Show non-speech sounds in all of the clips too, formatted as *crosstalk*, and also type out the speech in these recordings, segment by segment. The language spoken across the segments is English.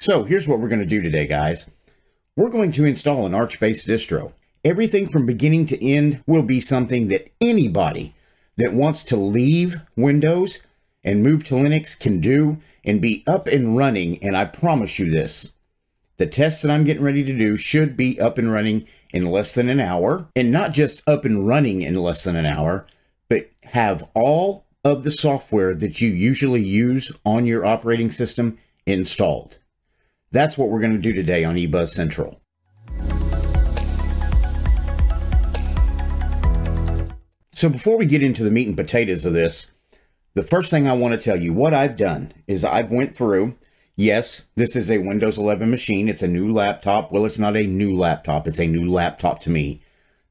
So here's what we're going to do today, guys. We're going to install an Arch-based distro. Everything from beginning to end will be something that anybody that wants to leave Windows and move to Linux can do and be up and running. And I promise you this, the tests that I'm getting ready to do should be up and running in less than an hour. And not just up and running in less than an hour, but have all of the software that you usually use on your operating system installed. That's what we're going to do today on eBuzz Central. So before we get into the meat and potatoes of this, the first thing I want to tell you, what I've done is I've went through, yes, this is a Windows 11 machine. It's a new laptop. Well, it's not a new laptop. It's a new laptop to me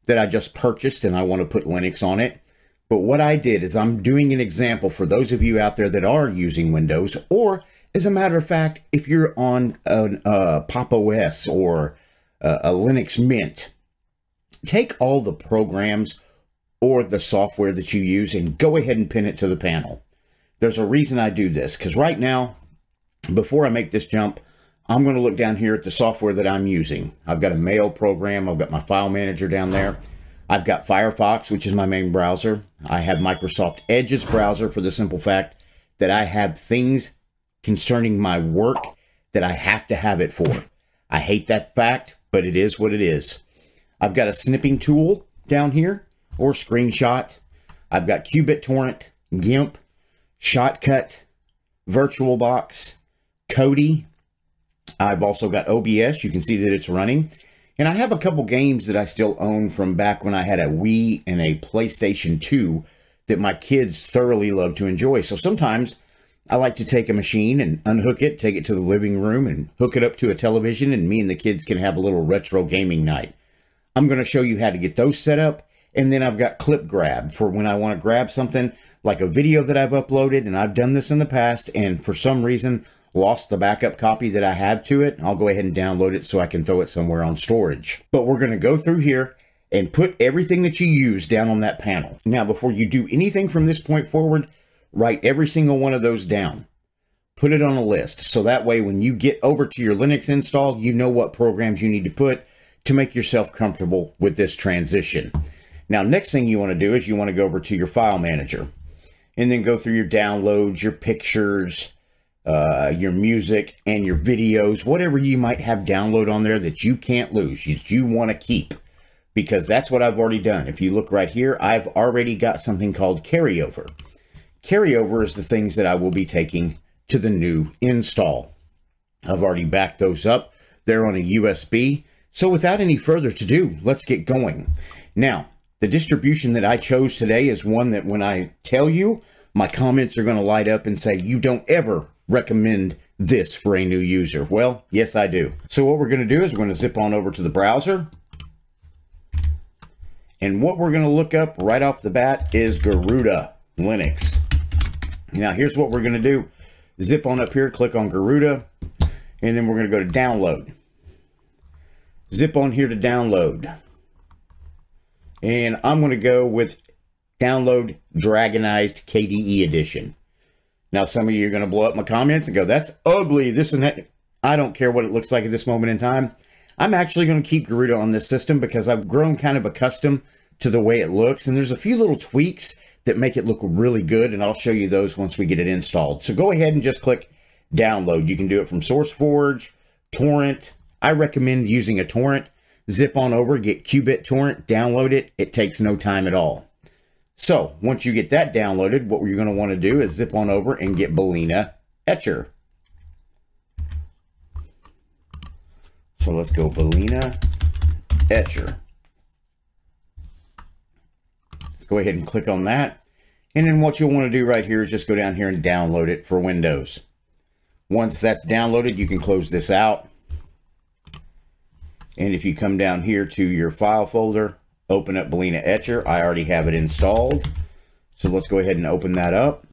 that I just purchased and I want to put Linux on it. But what I did is I'm doing an example for those of you out there that are using Windows or as a matter of fact, if you're on a uh, Pop OS or uh, a Linux Mint, take all the programs or the software that you use and go ahead and pin it to the panel. There's a reason I do this because right now, before I make this jump, I'm going to look down here at the software that I'm using. I've got a mail program. I've got my file manager down there. I've got Firefox, which is my main browser. I have Microsoft Edge's browser for the simple fact that I have things concerning my work that I have to have it for. I hate that fact, but it is what it is. I've got a snipping tool down here or screenshot. I've got qBittorrent, GIMP, Shotcut, VirtualBox, Kodi. I've also got OBS. You can see that it's running. And I have a couple games that I still own from back when I had a Wii and a PlayStation 2 that my kids thoroughly love to enjoy. So sometimes I like to take a machine and unhook it, take it to the living room and hook it up to a television and me and the kids can have a little retro gaming night. I'm going to show you how to get those set up and then I've got ClipGrab for when I want to grab something like a video that I've uploaded and I've done this in the past and for some reason lost the backup copy that I have to it. I'll go ahead and download it so I can throw it somewhere on storage. But we're going to go through here and put everything that you use down on that panel. Now, before you do anything from this point forward, write every single one of those down. Put it on a list. So that way, when you get over to your Linux install, you know what programs you need to put to make yourself comfortable with this transition. Now, next thing you want to do is you want to go over to your file manager and then go through your downloads, your pictures, uh, your music, and your videos, whatever you might have download on there that you can't lose, that you want to keep, because that's what I've already done. If you look right here, I've already got something called carryover. Carryover is the things that I will be taking to the new install. I've already backed those up. They're on a USB. So without any further to do, let's get going. Now, the distribution that I chose today is one that when I tell you, my comments are going to light up and say, you don't ever recommend this for a new user. Well, yes, I do. So what we're going to do is we're going to zip on over to the browser. And what we're going to look up right off the bat is Garuda Linux. Now, here's what we're going to do. Zip on up here, click on Garuda, and then we're going to go to download. Zip on here to download. And I'm going to go with download Dragonized KDE edition. Now, some of you are going to blow up my comments and go, that's ugly, this and that. I don't care what it looks like at this moment in time. I'm actually going to keep Garuda on this system because I've grown kind of accustomed to the way it looks. And there's a few little tweaks that make it look really good, and I'll show you those once we get it installed. So go ahead and just click download. You can do it from SourceForge, Torrent. I recommend using a torrent. Zip on over, get qBittorrent, download it. It takes no time at all. So once you get that downloaded, what you're going to want to do is zip on over and get Balena Etcher. So let's go Balena Etcher. Go ahead and click on that. And then what you'll want to do right here is just go down here and download it for Windows. Once that's downloaded, you can close this out. And if you come down here to your file folder, open up Balena Etcher. I already have it installed. So let's go ahead and open that up.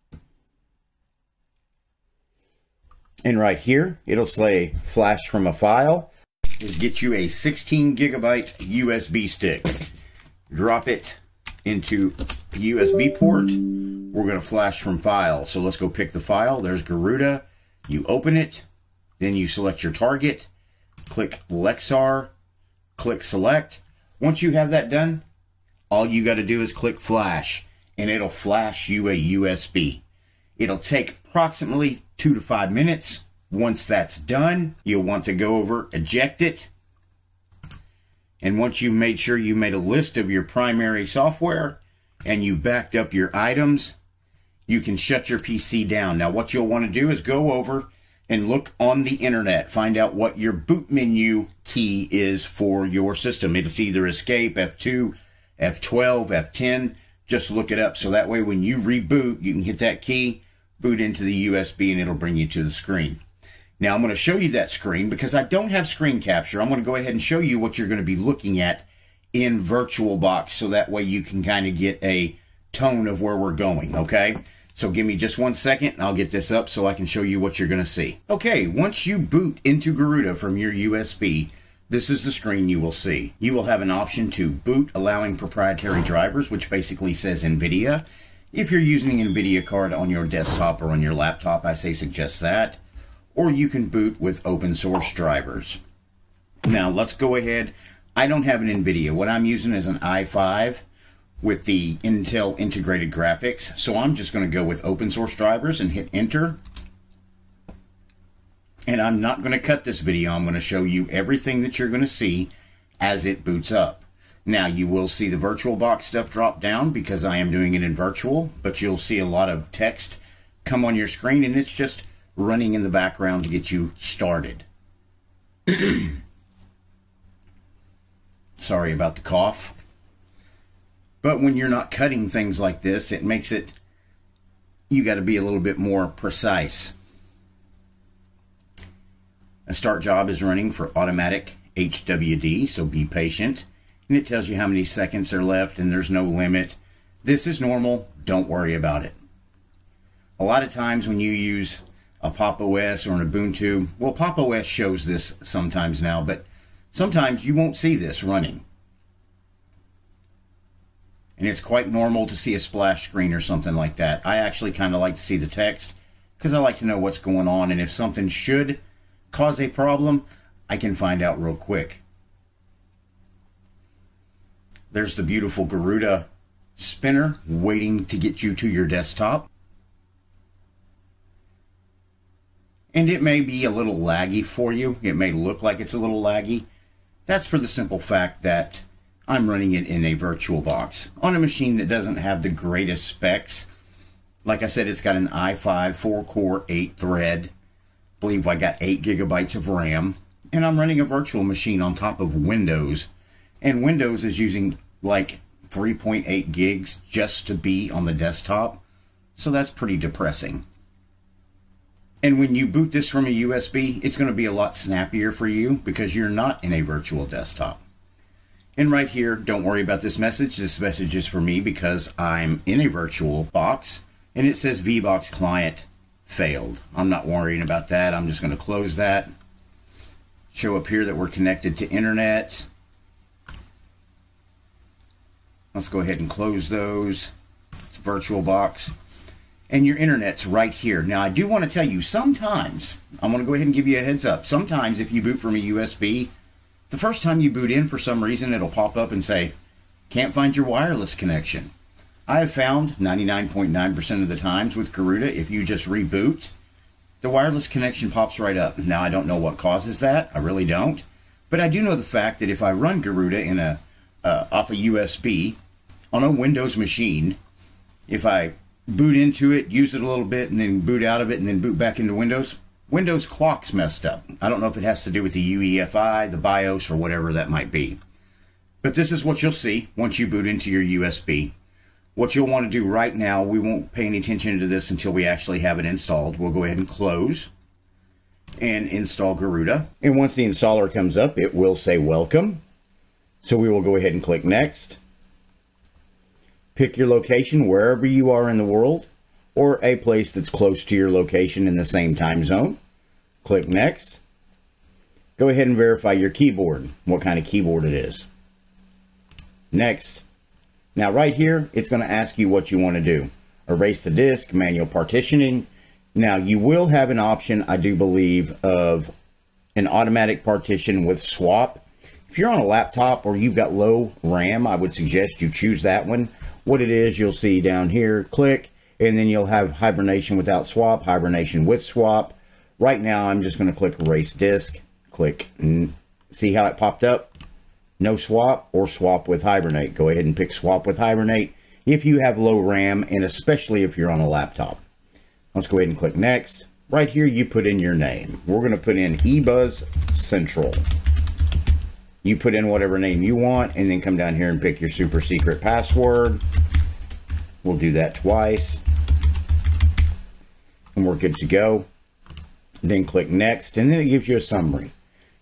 And right here, it'll say flash from a file. Is get you a 16 gigabyte USB stick. Drop it into USB port. We're going to flash from file. So let's go pick the file. There's Garuda. You open it. Then you select your target, click Lexar, click select. Once you have that done, all you got to do is click flash and it'll flash you a USB. It'll take approximately two to five minutes. Once that's done, you'll want to go over, eject it. And once you made sure you made a list of your primary software and you backed up your items, you can shut your PC down. Now, what you'll want to do is go over and look on the internet, find out what your boot menu key is for your system. It's either escape, F2, F12, F10. Just look it up so that way when you reboot, you can hit that key, boot into the USB, and it'll bring you to the screen. Now, I'm going to show you that screen because I don't have screen capture. I'm going to go ahead and show you what you're going to be looking at in VirtualBox so that way you can kind of get a tone of where we're going, okay? So give me just one second and I'll get this up so I can show you what you're going to see. Okay, once you boot into Garuda from your USB, this is the screen you will see. You will have an option to boot allowing proprietary drivers, which basically says NVIDIA. If you're using an NVIDIA card on your desktop or on your laptop, I say suggest that. Or you can boot with open source drivers. Now let's go ahead. I don't have an NVIDIA. What I'm using is an i5 with the Intel integrated graphics. So I'm just going to go with open source drivers and hit enter. And I'm not going to cut this video. I'm going to show you everything that you're going to see as it boots up. Now you will see the VirtualBox stuff drop down because I am doing it in virtual, but you'll see a lot of text come on your screen and it's just running in the background to get you started. *clears throat* Sorry about the cough. But when you're not cutting things like this, it makes it, you got to be a little bit more precise. A start job is running for automatic HWD, so be patient. And it tells you how many seconds are left and there's no limit. This is normal, don't worry about it. A lot of times when you use a Pop OS or an Ubuntu, well, Pop OS shows this sometimes now, but sometimes you won't see this running and it's quite normal to see a splash screen or something like that. I actually kind of like to see the text because I like to know what's going on, and if something should cause a problem, I can find out real quick. There's the beautiful Garuda spinner waiting to get you to your desktop. And it may be a little laggy for you. It may look like it's a little laggy. That's for the simple fact that I'm running it in a VirtualBox on a machine that doesn't have the greatest specs. Like I said, it's got an i5 4 core 8 thread. I believe I got 8 gigabytes of RAM. And I'm running a virtual machine on top of Windows. And Windows is using like 3.8 gigs just to be on the desktop. So that's pretty depressing. And when you boot this from a USB, it's going to be a lot snappier for you because you're not in a virtual desktop. And right here, don't worry about this message. This message is for me because I'm in a virtual box and it says VBox client failed. I'm not worrying about that. I'm just going to close that. Show up here that we're connected to internet. Let's go ahead and close those. It's VirtualBox. And your internet's right here. Now, I do want to tell you, sometimes, I'm going to go ahead and give you a heads up. Sometimes if you boot from a USB, the first time you boot in, for some reason, it'll pop up and say, can't find your wireless connection. I have found 99.9% of the times with Garuda, if you just reboot, the wireless connection pops right up. Now, I don't know what causes that. I really don't. But I do know the fact that if I run Garuda in a uh, off a USB on a Windows machine, if I boot into it, use it a little bit, and then boot out of it, and then boot back into Windows, Windows clock's messed up. I don't know if it has to do with the UEFI, the BIOS, or whatever that might be. But this is what you'll see once you boot into your USB. What you'll want to do right now, we won't pay any attention to this until we actually have it installed. We'll go ahead and close and install Garuda. And once the installer comes up, it will say welcome. So we will go ahead and click next. Pick your location wherever you are in the world or a place that's close to your location in the same time zone. Click Next. Go ahead and verify your keyboard, what kind of keyboard it is. Next. Now right here, it's going to ask you what you want to do. Erase the disk, manual partitioning, Now, you will have an option, I do believe, of an automatic partition with swap. If you're on a laptop or you've got low RAM, I would suggest you choose that one. What it is, you'll see down here, click, and then you'll have hibernation without swap, hibernation with swap. Right now, I'm just going to click erase disk, click, see how it popped up? No swap or swap with hibernate. Go ahead and pick swap with hibernate if you have low RAM and especially if you're on a laptop. Let's go ahead and click next. Right here, you put in your name. We're going to put in eBuzz Central. You put in whatever name you want and then come down here and pick your super secret password. We'll do that twice. And we're good to go. Then click next and then it gives you a summary.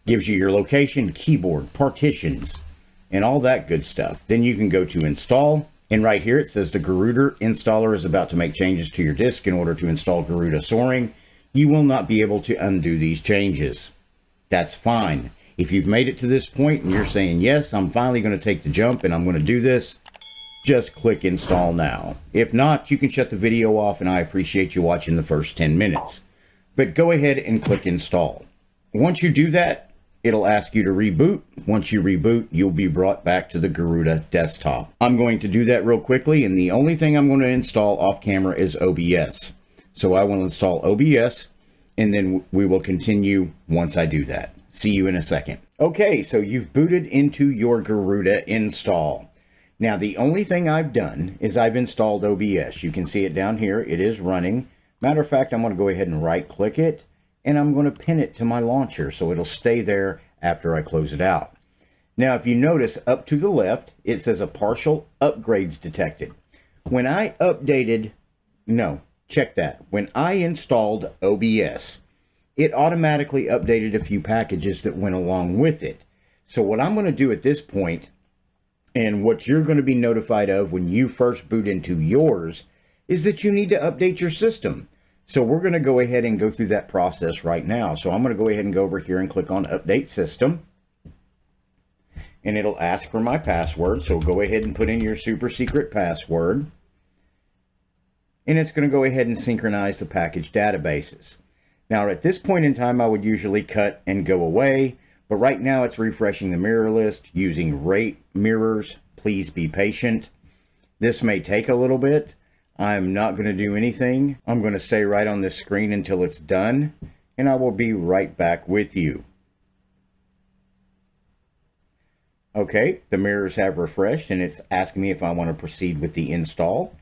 Gives you your location, keyboard, partitions, and all that good stuff. Then you can go to install and right here it says the Garuda installer is about to make changes to your disk in order to install Garuda Soaring. You will not be able to undo these changes. That's fine. If you've made it to this point and you're saying, yes, I'm finally going to take the jump and I'm going to do this, just click install now. If not, you can shut the video off and I appreciate you watching the first 10 minutes. But go ahead and click install. Once you do that, It'll ask you to reboot. Once you reboot, you'll be brought back to the Garuda desktop. I'm going to do that real quickly, and the only thing I'm going to install off camera is OBS. So I will install OBS, and then we will continue once I do that. See you in a second. Okay, so you've booted into your Garuda install. Now, the only thing I've done is I've installed OBS. You can see it down here. It is running. Matter of fact, I'm going to go ahead and right-click it and I'm going to pin it to my launcher so it'll stay there after I close it out. Now, if you notice up to the left, it says a partial upgrades detected. When I updated, no, check that. When I installed OBS, it automatically updated a few packages that went along with it. So what I'm going to do at this point, and what you're going to be notified of when you first boot into yours, is that you need to update your system. So we're going to go ahead and go through that process right now. So I'm going to go ahead and go over here and click on Update System. And it'll ask for my password. So go ahead and put in your super secret password. And it's going to go ahead and synchronize the package databases. Now at this point in time, I would usually cut and go away. But right now it's refreshing the mirror list using rate mirrors. Please be patient. This may take a little bit. I'm not going to do anything. I'm going to stay right on this screen until it's done, and I will be right back with you. Okay, the mirrors have refreshed, and it's asking me if I want to proceed with the install.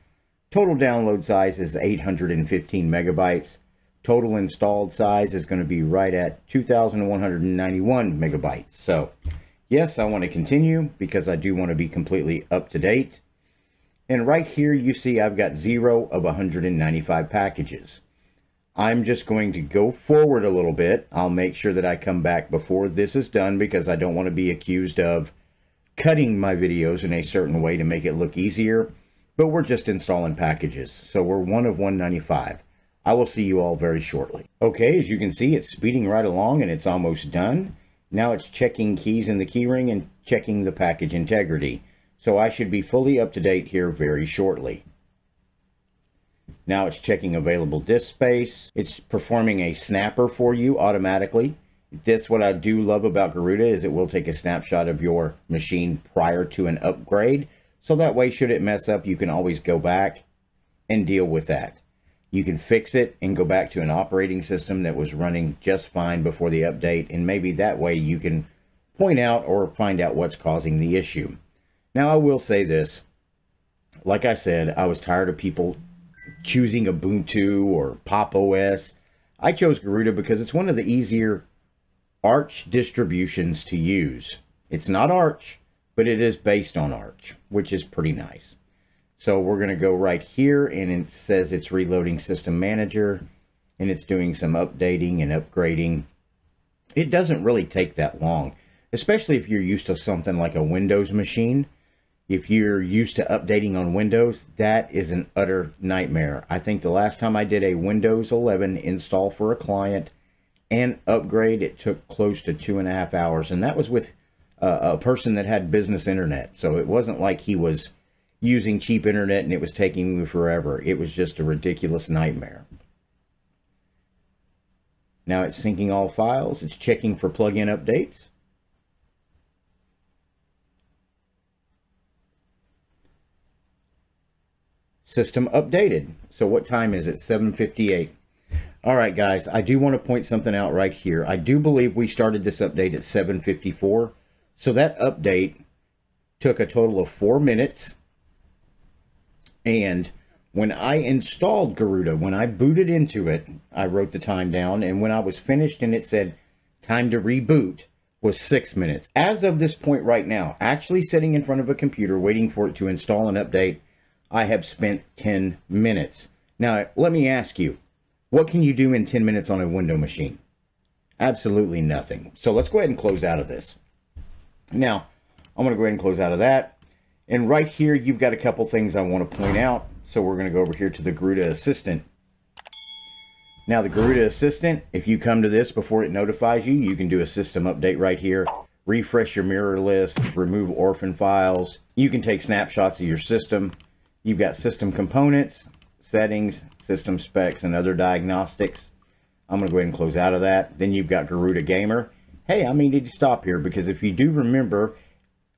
Total download size is 815 megabytes. Total installed size is going to be right at 2,191 megabytes. So, yes, I want to continue because I do want to be completely up to date. And right here, you see I've got zero of 195 packages. I'm just going to go forward a little bit. I'll make sure that I come back before this is done because I don't want to be accused of cutting my videos in a certain way to make it look easier. But we're just installing packages. So we're one of 195. I will see you all very shortly. Okay, as you can see, it's speeding right along and it's almost done. Now it's checking keys in the keyring and checking the package integrity so I should be fully up to date here very shortly. Now it's checking available disk space. It's performing a snapper for you automatically. That's what I do love about Garuda is it will take a snapshot of your machine prior to an upgrade. So that way, should it mess up, you can always go back and deal with that. You can fix it and go back to an operating system that was running just fine before the update. And maybe that way you can point out or find out what's causing the issue. Now, I will say this. Like I said, I was tired of people choosing Ubuntu or Pop OS. I chose Garuda because it's one of the easier Arch distributions to use. It's not Arch, but it is based on Arch, which is pretty nice. So we're going to go right here and it says it's reloading System Manager and it's doing some updating and upgrading. It doesn't really take that long, especially if you're used to something like a Windows machine if you're used to updating on Windows, that is an utter nightmare. I think the last time I did a Windows 11 install for a client and upgrade, it took close to two and a half hours. And that was with uh, a person that had business internet. So it wasn't like he was using cheap internet and it was taking me forever. It was just a ridiculous nightmare. Now it's syncing all files. It's checking for plugin updates. System updated. So what time is it? 758. All right, guys, I do want to point something out right here. I do believe we started this update at 754. So that update took a total of four minutes. And when I installed Garuda, when I booted into it, I wrote the time down. And when I was finished and it said time to reboot was six minutes. As of this point right now, actually sitting in front of a computer waiting for it to install an update, I have spent 10 minutes. Now, let me ask you, what can you do in 10 minutes on a window machine? Absolutely nothing. So let's go ahead and close out of this. Now, I'm going to go ahead and close out of that. And right here, you've got a couple things I want to point out. So we're going to go over here to the Garuda Assistant. Now, the Garuda Assistant, if you come to this before it notifies you, you can do a system update right here. Refresh your mirror list, remove orphan files. You can take snapshots of your system. You've got system components, settings, system specs, and other diagnostics. I'm going to go ahead and close out of that. Then you've got Garuda Gamer. Hey, I mean, did you stop here? Because if you do remember,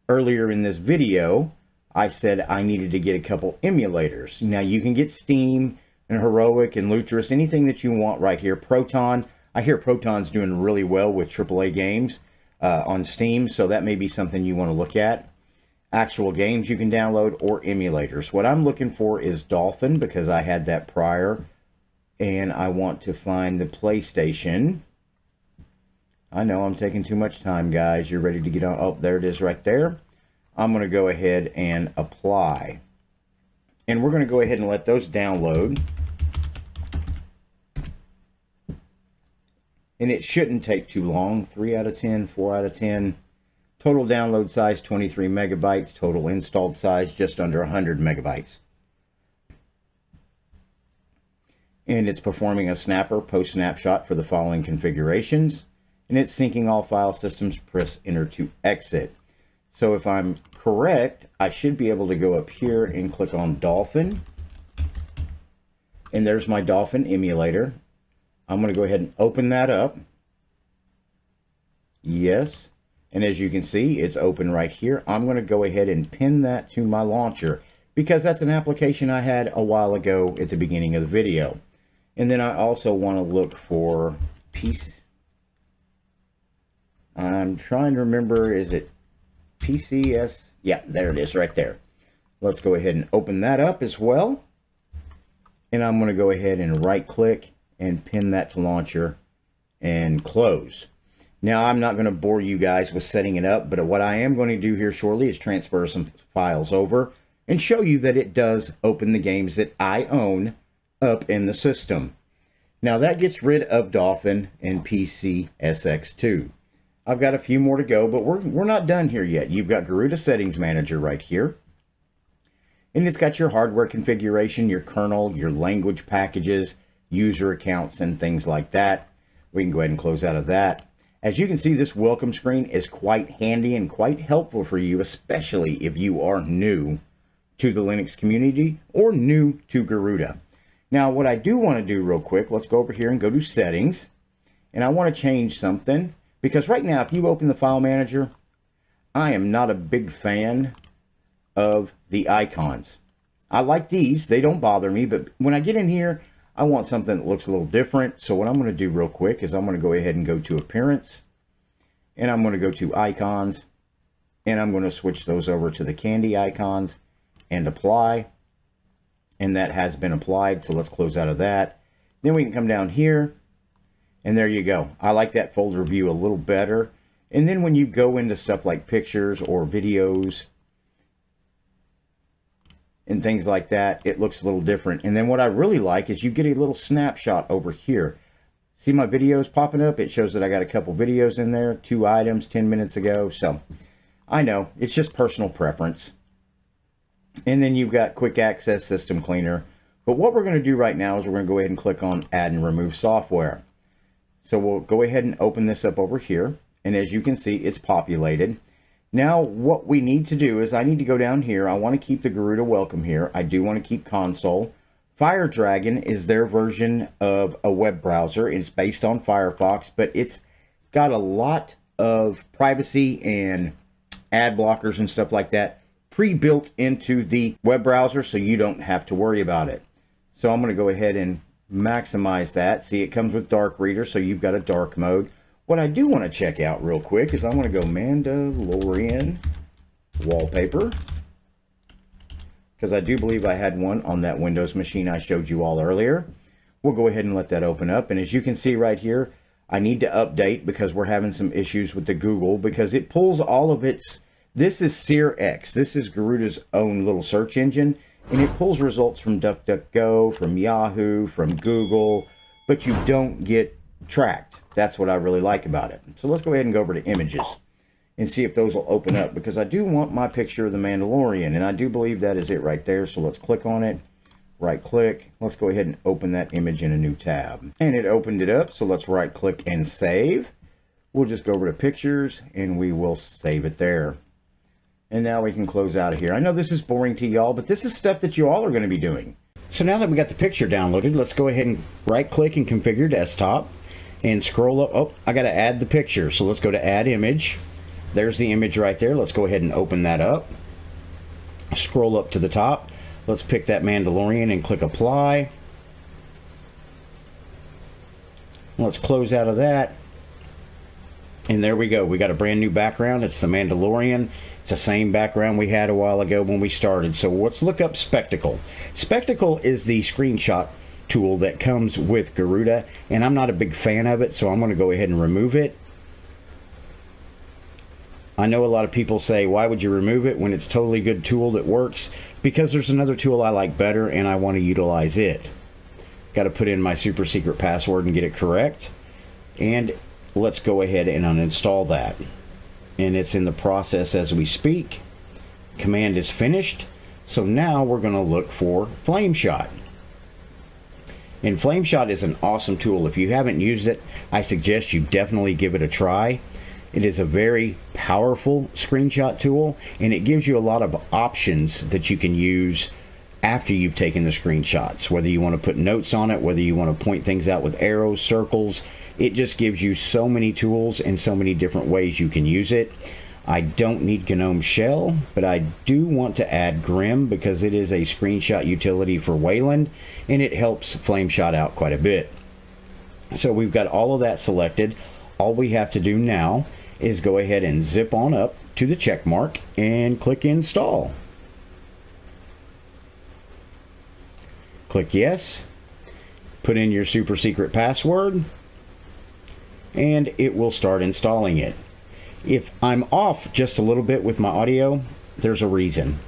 earlier in this video, I said I needed to get a couple emulators. Now, you can get Steam and Heroic and Lutris, anything that you want right here. Proton, I hear Proton's doing really well with AAA games uh, on Steam, so that may be something you want to look at actual games you can download or emulators. What I'm looking for is Dolphin because I had that prior and I want to find the PlayStation. I know I'm taking too much time, guys. You're ready to get on. Oh, there it is right there. I'm going to go ahead and apply. And we're going to go ahead and let those download. And it shouldn't take too long. 3 out of 10, 4 out of 10. Total download size 23 megabytes. Total installed size just under 100 megabytes. And it's performing a snapper post snapshot for the following configurations. And it's syncing all file systems. Press enter to exit. So if I'm correct, I should be able to go up here and click on Dolphin. And there's my Dolphin emulator. I'm going to go ahead and open that up. Yes. And as you can see, it's open right here. I'm going to go ahead and pin that to my launcher because that's an application I had a while ago at the beginning of the video. And then I also want to look for piece. I'm trying to remember, is it PCS? Yeah, there it is right there. Let's go ahead and open that up as well. And I'm going to go ahead and right click and pin that to launcher and close. Now, I'm not going to bore you guys with setting it up, but what I am going to do here shortly is transfer some files over and show you that it does open the games that I own up in the system. Now, that gets rid of Dolphin and PC SX2. I've got a few more to go, but we're, we're not done here yet. You've got Garuda Settings Manager right here. And it's got your hardware configuration, your kernel, your language packages, user accounts, and things like that. We can go ahead and close out of that. As you can see, this welcome screen is quite handy and quite helpful for you, especially if you are new to the Linux community or new to Garuda. Now, what I do want to do real quick, let's go over here and go to settings. And I want to change something because right now, if you open the file manager, I am not a big fan of the icons. I like these, they don't bother me, but when I get in here, I want something that looks a little different. So what I'm going to do real quick is I'm going to go ahead and go to appearance and I'm going to go to icons and I'm going to switch those over to the candy icons and apply. And that has been applied. So let's close out of that. Then we can come down here and there you go. I like that folder view a little better. And then when you go into stuff like pictures or videos and things like that, it looks a little different. And then what I really like is you get a little snapshot over here. See my videos popping up? It shows that I got a couple videos in there, two items 10 minutes ago. So I know it's just personal preference. And then you've got quick access system cleaner. But what we're going to do right now is we're going to go ahead and click on add and remove software. So we'll go ahead and open this up over here. And as you can see, it's populated. Now, what we need to do is I need to go down here. I want to keep the Garuda welcome here. I do want to keep Konsole. Fire Dragon is their version of a web browser. It's based on Firefox, but it's got a lot of privacy and ad blockers and stuff like that pre-built into the web browser so you don't have to worry about it. So I'm going to go ahead and maximize that. See, it comes with dark reader, so you've got a dark mode. What I do want to check out real quick is I want to go Mandalorian wallpaper because I do believe I had one on that Windows machine I showed you all earlier. We'll go ahead and let that open up. And as you can see right here, I need to update because we're having some issues with the Google because it pulls all of its, this is SearX. This is Garuda's own little search engine and it pulls results from DuckDuckGo, from Yahoo, from Google, but you don't get tracked. That's what I really like about it. So let's go ahead and go over to images and see if those will open up because I do want my picture of the Mandalorian and I do believe that is it right there. So let's click on it, right click. Let's go ahead and open that image in a new tab. And it opened it up. So let's right click and save. We'll just go over to pictures and we will save it there. And now we can close out of here. I know this is boring to y'all, but this is stuff that you all are going to be doing. So now that we got the picture downloaded, let's go ahead and right click and configure desktop and scroll up. Oh, I got to add the picture. So let's go to add image. There's the image right there. Let's go ahead and open that up. Scroll up to the top. Let's pick that Mandalorian and click apply. Let's close out of that. And there we go. We got a brand new background. It's the Mandalorian. It's the same background we had a while ago when we started. So let's look up Spectacle. Spectacle is the screenshot tool that comes with Garuda, and I'm not a big fan of it, so I'm going to go ahead and remove it. I know a lot of people say, why would you remove it when it's totally good tool that works? Because there's another tool I like better and I want to utilize it. Got to put in my super secret password and get it correct. And let's go ahead and uninstall that and it's in the process as we speak. Command is finished. So now we're going to look for Flameshot. And Flameshot is an awesome tool. If you haven't used it, I suggest you definitely give it a try. It is a very powerful screenshot tool and it gives you a lot of options that you can use after you've taken the screenshots. Whether you want to put notes on it, whether you want to point things out with arrows, circles, it just gives you so many tools and so many different ways you can use it. I don't need GNOME Shell, but I do want to add Grim because it is a screenshot utility for Wayland and it helps Flameshot out quite a bit. So we've got all of that selected. All we have to do now is go ahead and zip on up to the check mark and click install. Click yes. Put in your super secret password and it will start installing it. If I'm off just a little bit with my audio, there's a reason.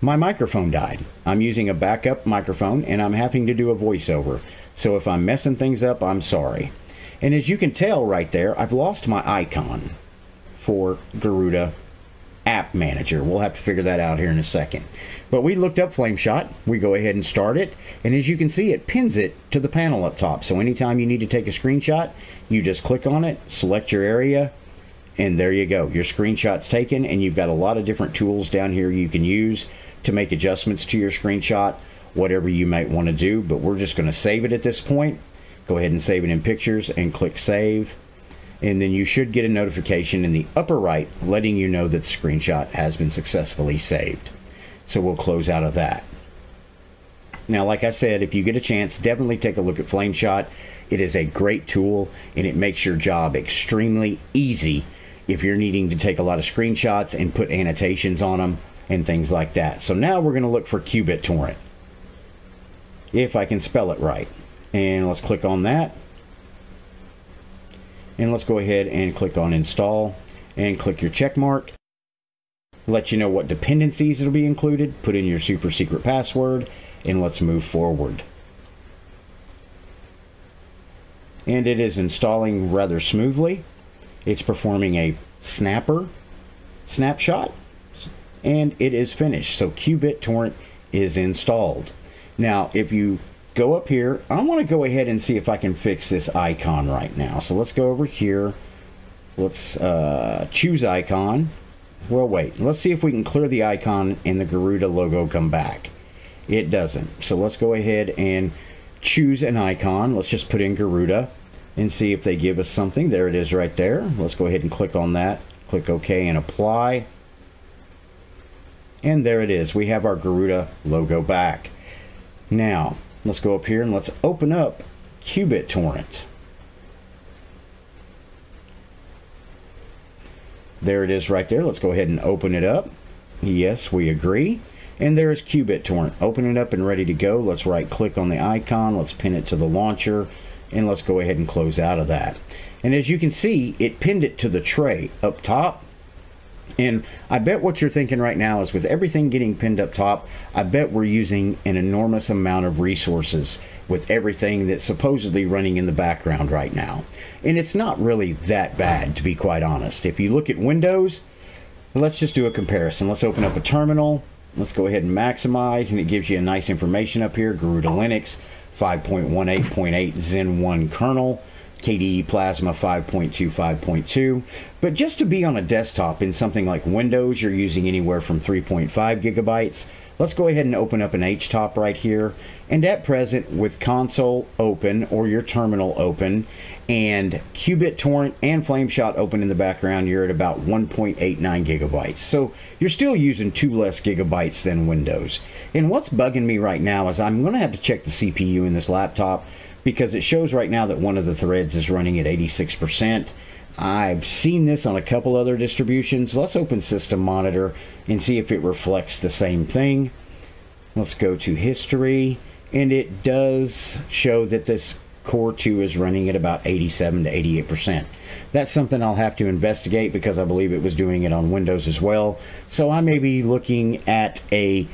My microphone died. I'm using a backup microphone and I'm having to do a voiceover. So if I'm messing things up, I'm sorry. And as you can tell right there, I've lost my icon for Garuda App Manager. We'll have to figure that out here in a second. But we looked up Flameshot. We go ahead and start it. And as you can see, it pins it to the panel up top. So anytime you need to take a screenshot, you just click on it, select your area, and there you go. Your screenshot's taken, and you've got a lot of different tools down here you can use to make adjustments to your screenshot, whatever you might want to do. But we're just going to save it at this point. Go ahead and save it in pictures and click save and then you should get a notification in the upper right letting you know that the screenshot has been successfully saved. So we'll close out of that. Now, like I said, if you get a chance, definitely take a look at Flameshot. It is a great tool and it makes your job extremely easy if you're needing to take a lot of screenshots and put annotations on them and things like that. So now we're going to look for qBittorrent. If I can spell it right. And let's click on that. And let's go ahead and click on install and click your check mark. Let you know what dependencies it'll be included. Put in your super secret password and let's move forward. And it is installing rather smoothly. It's performing a snapper snapshot and it is finished. So qBittorrent is installed. Now, if you go up here. I want to go ahead and see if I can fix this icon right now. So let's go over here. Let's uh, choose icon. Well, wait. Let's see if we can clear the icon and the Garuda logo come back. it doesn't. So let's go ahead and choose an icon. Let's just put in Garuda and see if they give us something. There it is right there. Let's go ahead and click on that. Click OK and apply. And there it is. We have our Garuda logo back. Now, let's go up here and let's open up qBittorrent. There it is right there. Let's go ahead and open it up. Yes, we agree. And there's qBittorrent. Open it up and ready to go. Let's right click on the icon. Let's pin it to the launcher. And let's go ahead and close out of that. And as you can see, it pinned it to the tray up top and I bet what you're thinking right now is with everything getting pinned up top, I bet we're using an enormous amount of resources with everything that's supposedly running in the background right now. And it's not really that bad, to be quite honest. If you look at Windows, let's just do a comparison. Let's open up a terminal. Let's go ahead and maximize, and it gives you a nice information up here. Garuda Linux 5.18.8 Zen 1 kernel. KDE Plasma 5.2, 5.2. But just to be on a desktop in something like Windows, you're using anywhere from 3.5 gigabytes. Let's go ahead and open up an HTOP right here. And at present, with Konsole open or your terminal open and qBittorrent and Flameshot open in the background, you're at about 1.89 gigabytes. So you're still using two less gigabytes than Windows. And what's bugging me right now is I'm going to have to check the CPU in this laptop because it shows right now that one of the threads is running at 86%. I've seen this on a couple other distributions. Let's open System Monitor and see if it reflects the same thing. Let's go to History, and it does show that this Core 2 is running at about 87 to 88%. That's something I'll have to investigate because I believe it was doing it on Windows as well. So I may be looking at a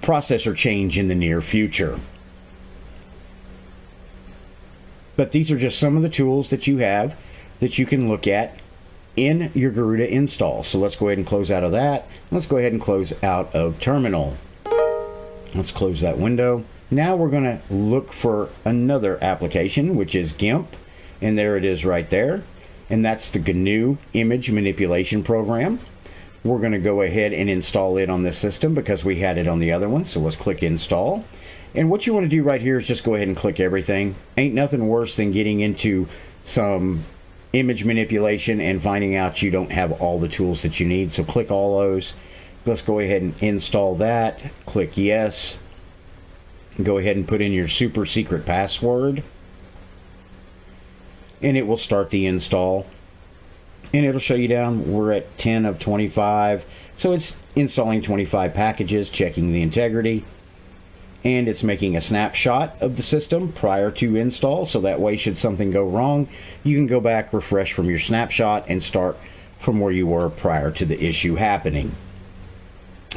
processor change in the near future. But these are just some of the tools that you have that you can look at in your Garuda install. So let's go ahead and close out of that. Let's go ahead and close out of terminal. Let's close that window. Now we're going to look for another application, which is GIMP. And there it is right there. And that's the GNU image manipulation program. We're going to go ahead and install it on this system because we had it on the other one. So let's click install. And what you want to do right here is just go ahead and click everything. Ain't nothing worse than getting into some image manipulation and finding out you don't have all the tools that you need. So click all those. Let's go ahead and install that. Click yes. Go ahead and put in your super secret password. And it will start the install. And it'll show you down we're at 10 of 25. So it's installing 25 packages, checking the integrity and it's making a snapshot of the system prior to install so that way should something go wrong you can go back refresh from your snapshot and start from where you were prior to the issue happening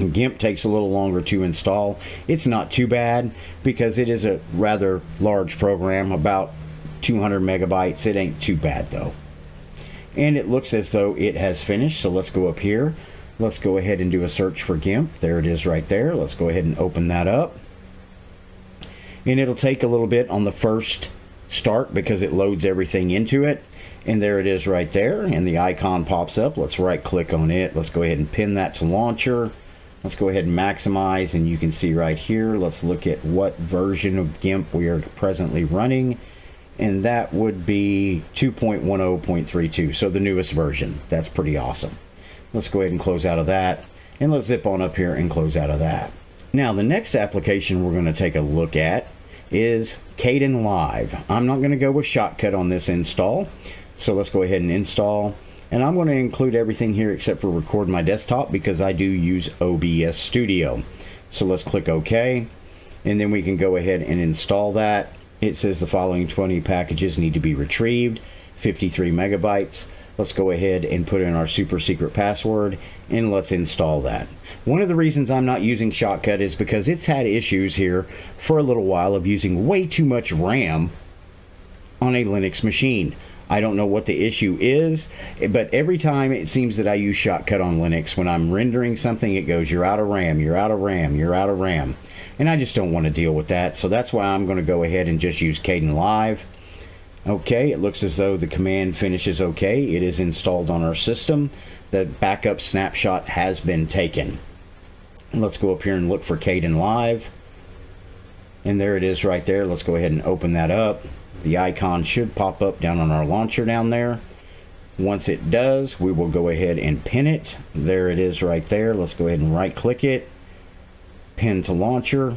GIMP takes a little longer to install. It's not too bad because it is a rather large program, about 200 megabytes. It ain't too bad though. And it looks as though it has finished. So let's go up here. Let's go ahead and do a search for GIMP. There it is right there. Let's go ahead and open that up and it'll take a little bit on the first start because it loads everything into it. And there it is right there. And the icon pops up. Let's right click on it. Let's go ahead and pin that to launcher. Let's go ahead and maximize. And you can see right here let's look at what version of GIMP we are presently running. And that would be 2.10.32 so the newest version. That's pretty awesome. Let's go ahead and close out of that. And let's zip on up here and close out of that. Now, the next application we're going to take a look at is Kdenlive. I'm not going to go with Shotcut on this install, so let's go ahead and install. And I'm going to include everything here except for record my desktop because I do use OBS Studio. So let's click OK, and then we can go ahead and install that. It says the following 20 packages need to be retrieved, 53 megabytes. Let's go ahead and put in our super secret password and let's install that. One of the reasons I'm not using Shotcut is because it's had issues here for a little while of using way too much RAM on a Linux machine. I don't know what the issue is, but every time it seems that I use Shotcut on Linux, when I'm rendering something, it goes, You're out of RAM, you're out of RAM, you're out of RAM. And I just don't want to deal with that. So that's why I'm going to go ahead and just use Kdenlive. Okay, it looks as though the command finishes okay. It is installed on our system. The backup snapshot has been taken. Let's go up here and look for Caden Kdenlive. And there it is right there. Let's go ahead and open that up. The icon should pop up down on our launcher down there. Once it does, we will go ahead and pin it. There it is right there. Let's go ahead and right click it. Pin to launcher.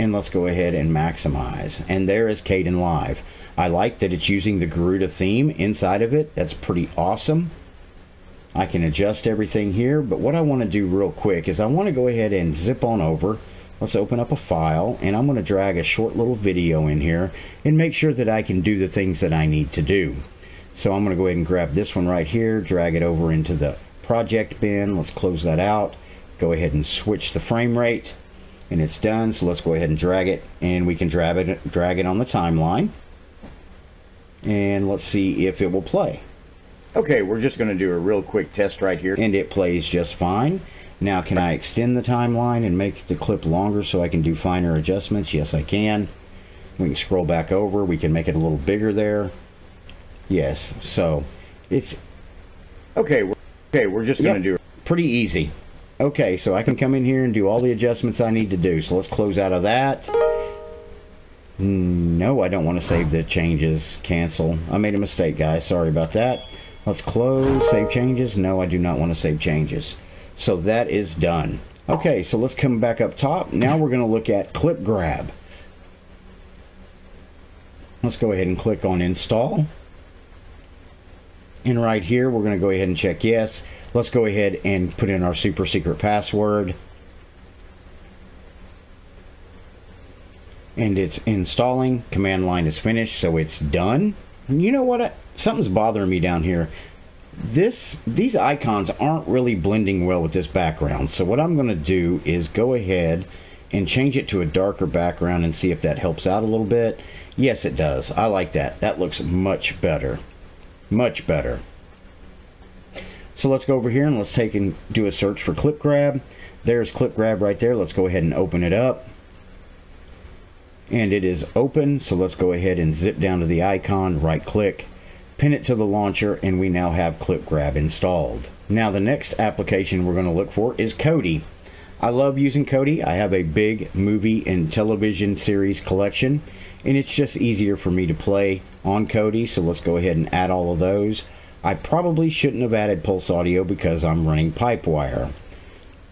And let's go ahead and maximize. And there is Kdenlive. I like that it's using the Garuda theme inside of it. That's pretty awesome. I can adjust everything here, but what I want to do real quick is I want to go ahead and zip on over Let's open up a file and I'm going to drag a short little video in here and make sure that I can do the things that I need to do. So I'm going to go ahead and grab this one right here, drag it over into the project bin. Let's close that out. Go ahead and switch the frame rate and it's done. So let's go ahead and drag it and we can drag it, drag it on the timeline. And let's see if it will play. Okay, we're just going to do a real quick test right here. And it plays just fine. Now, can I extend the timeline and make the clip longer so I can do finer adjustments? Yes, I can. We can scroll back over. We can make it a little bigger there. Yes, so it's... Okay, we're, okay, we're just going to do pretty easy. Okay, so I can come in here and do all the adjustments I need to do. So let's close out of that. Hmm, no, I don't want to save the changes. Cancel. I made a mistake, guys. Sorry about that. Let's close. Save changes. No, I do not want to save changes. So that is done. Okay, so let's come back up top. Now we're going to look at ClipGrab. Let's go ahead and click on install. And right here, we're going to go ahead and check yes. Let's go ahead and put in our super secret password. And it's installing. Command line is finished, so it's done. And you know what? Something's bothering me down here this these icons aren't really blending well with this background so what I'm going to do is go ahead and change it to a darker background and see if that helps out a little bit yes it does I like that that looks much better much better so let's go over here and let's take and do a search for ClipGrab there's ClipGrab right there let's go ahead and open it up and it is open so let's go ahead and zip down to the icon right click pin it to the launcher, and we now have ClipGrab installed. Now the next application we're going to look for is Kodi. I love using Kodi. I have a big movie and television series collection, and it's just easier for me to play on Kodi, so let's go ahead and add all of those. I probably shouldn't have added Pulse Audio because I'm running Pipewire,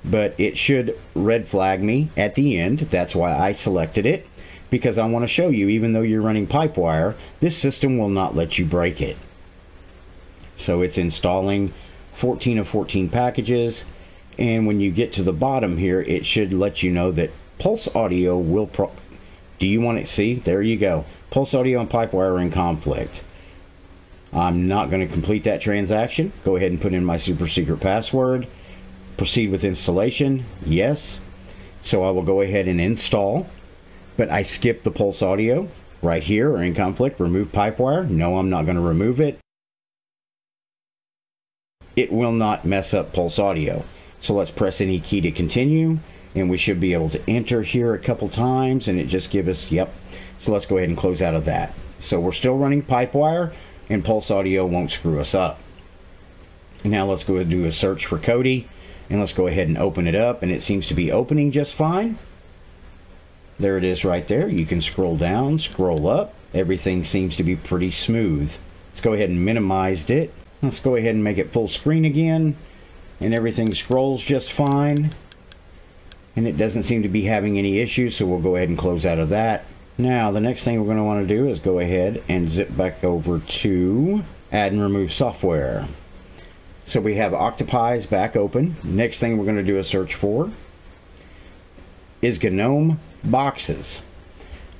but it should red flag me at the end. That's why I selected it because I want to show you, even though you're running Pipewire, this system will not let you break it. So it's installing 14 of 14 packages, and when you get to the bottom here, it should let you know that Pulse Audio will pro do you want to see? There you go. Pulse Audio and Pipewire are in conflict. I'm not going to complete that transaction. Go ahead and put in my super secret password. Proceed with installation. Yes. So I will go ahead and install but I skip the pulse audio right here or in conflict, remove pipe wire. No, I'm not going to remove it. It will not mess up pulse audio. So let's press any key to continue and we should be able to enter here a couple times and it just give us, yep. So let's go ahead and close out of that. So we're still running pipe wire and pulse audio won't screw us up. Now let's go and do a search for Kodi and let's go ahead and open it up and it seems to be opening just fine. There it is right there. You can scroll down, scroll up. Everything seems to be pretty smooth. Let's go ahead and minimize it. Let's go ahead and make it full screen again. And everything scrolls just fine. And it doesn't seem to be having any issues, so we'll go ahead and close out of that. Now, the next thing we're going to want to do is go ahead and zip back over to add and remove software. So we have Octopi's back open. Next thing we're going to do a search for is GNOME boxes.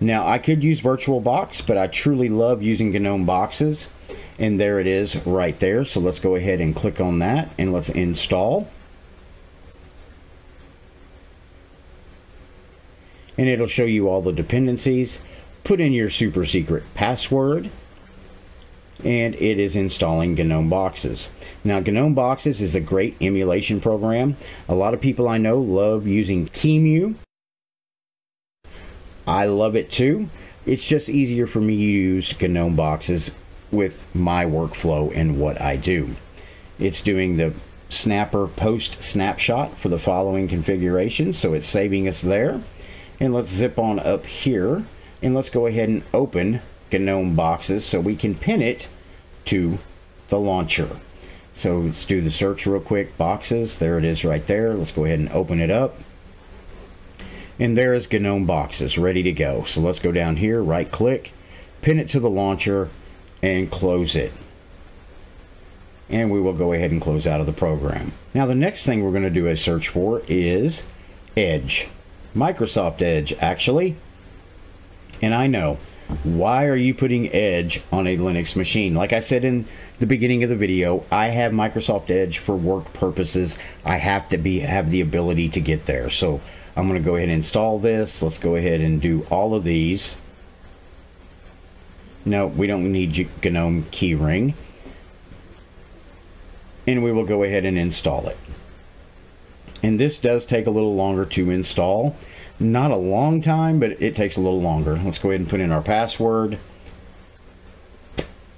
Now, I could use VirtualBox, but I truly love using GNOME boxes. And there it is right there. So let's go ahead and click on that and let's install. And it'll show you all the dependencies. Put in your super secret password and it is installing GNOME Boxes. Now, GNOME Boxes is a great emulation program. A lot of people I know love using QEMU I love it too. It's just easier for me to use GNOME boxes with my workflow and what I do. It's doing the snapper post snapshot for the following configuration. So it's saving us there. And let's zip on up here and let's go ahead and open GNOME boxes so we can pin it to the launcher. So let's do the search real quick. Boxes, there it is right there. Let's go ahead and open it up. And there is GNOME boxes ready to go. So let's go down here, right click, pin it to the launcher, and close it. And we will go ahead and close out of the program. Now the next thing we're going to do a search for is Edge. Microsoft Edge, actually. And I know why are you putting Edge on a Linux machine? Like I said in the beginning of the video, I have Microsoft Edge for work purposes. I have to be have the ability to get there. So I'm going to go ahead and install this. Let's go ahead and do all of these. No, we don't need GNOME keyring. And we will go ahead and install it. And this does take a little longer to install. Not a long time, but it takes a little longer. Let's go ahead and put in our password.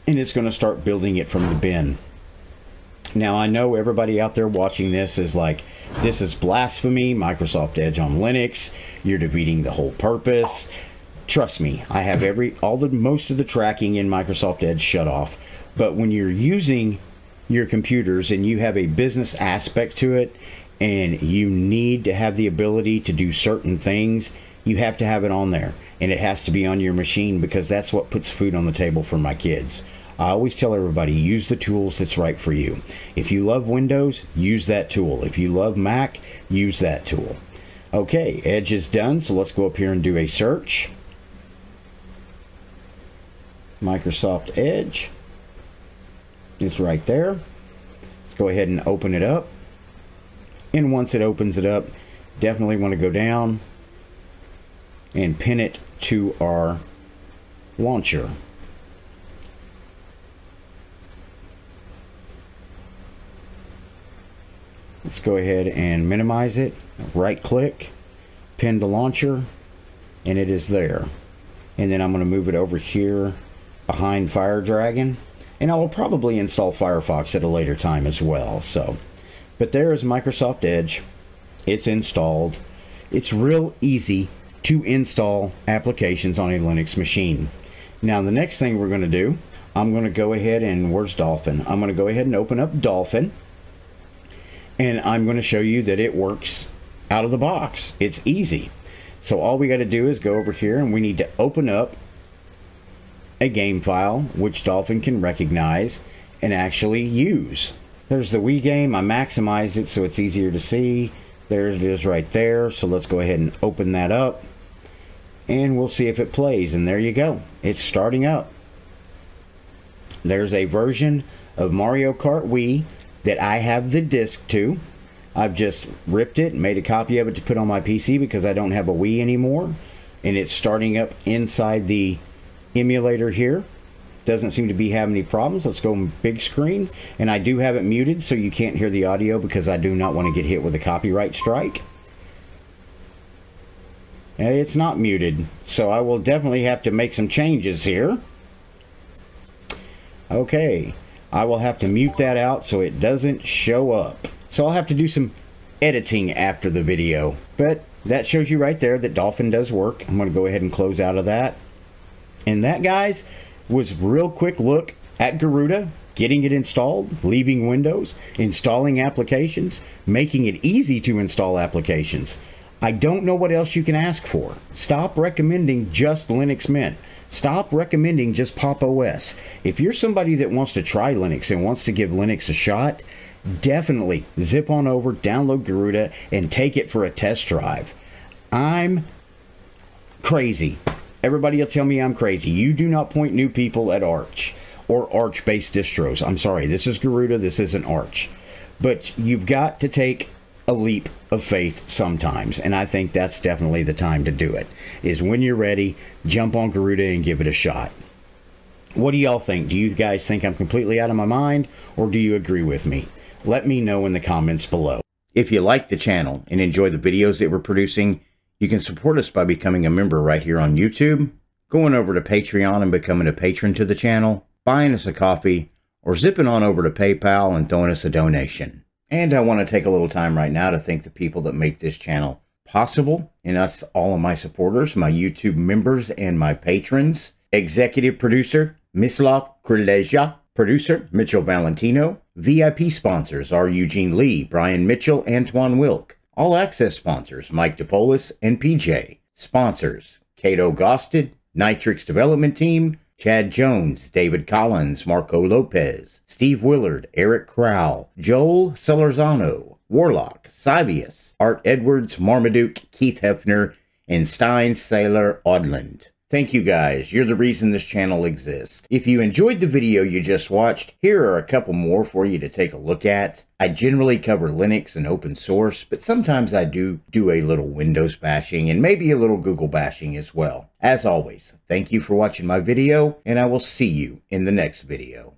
And it's going to start building it from the bin. Now, I know everybody out there watching this is like, this is blasphemy, Microsoft Edge on Linux. You're defeating the whole purpose. Trust me, I have every all the most of the tracking in Microsoft Edge shut off. But when you're using your computers and you have a business aspect to it and you need to have the ability to do certain things, you have to have it on there. And it has to be on your machine because that's what puts food on the table for my kids. I always tell everybody use the tools that's right for you. If you love Windows, use that tool. If you love Mac, use that tool. Okay, Edge is done, so let's go up here and do a search. Microsoft Edge. It's right there. Let's go ahead and open it up. And once it opens it up, definitely want to go down and pin it to our launcher. Let's go ahead and minimize it. Right click, pin to launcher, and it is there. And then I'm going to move it over here behind FireDragon. And I will probably install Firefox at a later time as well. So but there is Microsoft Edge. It's installed. It's real easy to install applications on a Linux machine. Now, the next thing we're going to do, I'm going to go ahead and where's Dolphin? I'm going to go ahead and open up Dolphin. And I'm going to show you that it works out of the box. It's easy. So all we got to do is go over here and we need to open up a game file which Dolphin can recognize and actually use. There's the Wii game. I maximized it so it's easier to see. There it is right there. So let's go ahead and open that up. And we'll see if it plays. And there you go. It's starting up. There's a version of Mario Kart Wii that I have the disc to. I've just ripped it, and made a copy of it to put on my PC because I don't have a Wii anymore. And it's starting up inside the emulator here doesn't seem to be having any problems. Let's go big screen. And I do have it muted so you can't hear the audio because I do not want to get hit with a copyright strike. Eh, it's not muted, so I will definitely have to make some changes here. Okay, I will have to mute that out so it doesn't show up. So I'll have to do some editing after the video. But that shows you right there that Dolphin does work. I'm going to go ahead and close out of that. And that, guys, was real quick look at Garuda, getting it installed, leaving Windows, installing applications, making it easy to install applications. I don't know what else you can ask for. Stop recommending just Linux Mint. Stop recommending just Pop OS. If you're somebody that wants to try Linux and wants to give Linux a shot, definitely zip on over, download Garuda, and take it for a test drive. I'm crazy Everybody will tell me I'm crazy. You do not point new people at Arch or Arch based distros. I'm sorry, this is Garuda, this isn't Arch. But you've got to take a leap of faith sometimes, and I think that's definitely the time to do it. Is when you're ready, jump on Garuda and give it a shot. What do y'all think? Do you guys think I'm completely out of my mind, or do you agree with me? Let me know in the comments below. If you like the channel and enjoy the videos that we're producing, you can support us by becoming a member right here on YouTube, going over to Patreon and becoming a patron to the channel, buying us a coffee, or zipping on over to PayPal and throwing us a donation. And I want to take a little time right now to thank the people that make this channel possible, and that's all of my supporters, my YouTube members, and my patrons. Executive producer, Mislav Krileja. Producer, Mitchell Valentino. VIP sponsors are Eugene Lee, Brian Mitchell, Antoine Wilk. All access sponsors, Mike DePolis and PJ. Sponsors, Cato Gosted, Nitrix Development Team, Chad Jones, David Collins, Marco Lopez, Steve Willard, Eric Crowell, Joel Celerzano, Warlock, Cybius, Art Edwards, Marmaduke, Keith Hefner, and Stein Sailor Odland. Thank you guys, you're the reason this channel exists. If you enjoyed the video you just watched, here are a couple more for you to take a look at. I generally cover Linux and open source, but sometimes I do do a little Windows bashing and maybe a little Google bashing as well. As always, thank you for watching my video, and I will see you in the next video.